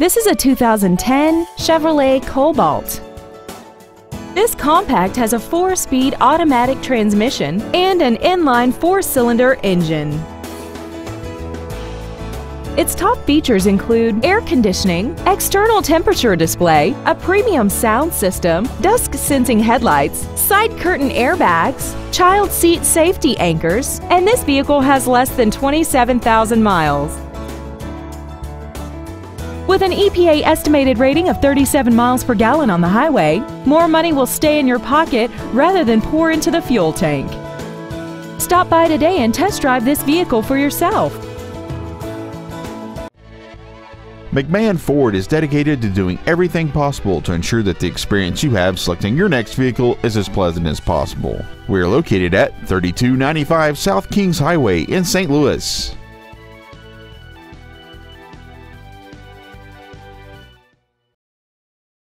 This is a 2010 Chevrolet Cobalt. This compact has a four-speed automatic transmission and an inline four-cylinder engine. Its top features include air conditioning, external temperature display, a premium sound system, dusk sensing headlights, side curtain airbags, child seat safety anchors, and this vehicle has less than 27,000 miles. With an EPA estimated rating of 37 miles per gallon on the highway, more money will stay in your pocket rather than pour into the fuel tank. Stop by today and test drive this vehicle for yourself. McMahon Ford is dedicated to doing everything possible to ensure that the experience you have selecting your next vehicle is as pleasant as possible. We are located at 3295 South Kingshighway in St. Louis.